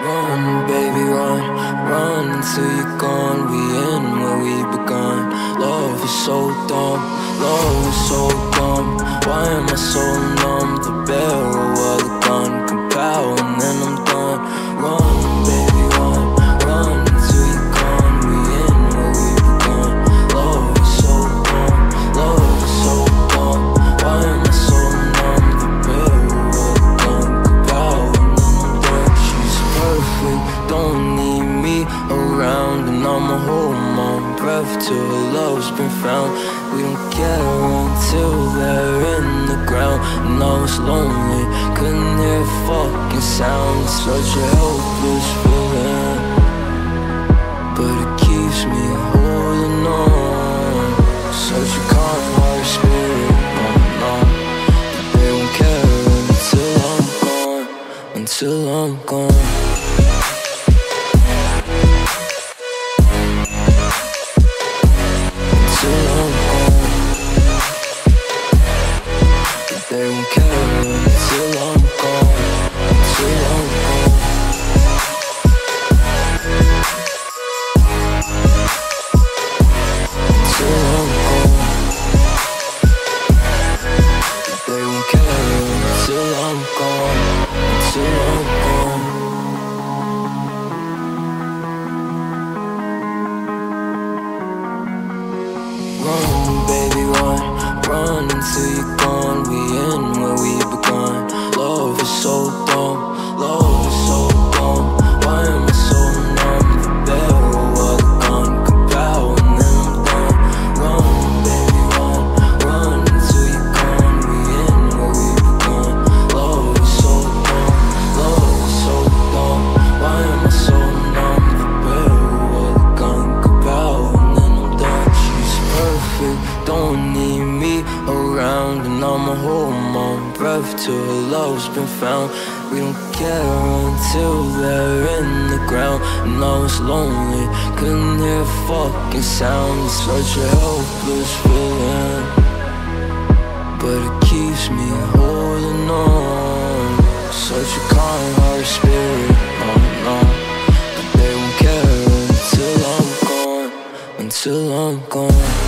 Run, baby, run, run until you're gone. We in where we begun. Love is so dumb, love is so dumb. Why am I so numb? I'ma hold my breath till love's been found. We don't get care until they're in the ground, and I was lonely, couldn't hear a fucking sound. It's such a helpless feeling, but it keeps me holding on. Such a kind heart spirit. But they won't care until I'm gone, until I'm gone. Until you're gone. We don't need me around, and I'ma hold my breath till love's been found. We don't care until they're in the ground, and I was lonely, couldn't hear a fucking sound. It's such a helpless feeling, but it keeps me holding on. Such a kind heart spirit, no, no. But they won't care until I'm gone, until I'm gone.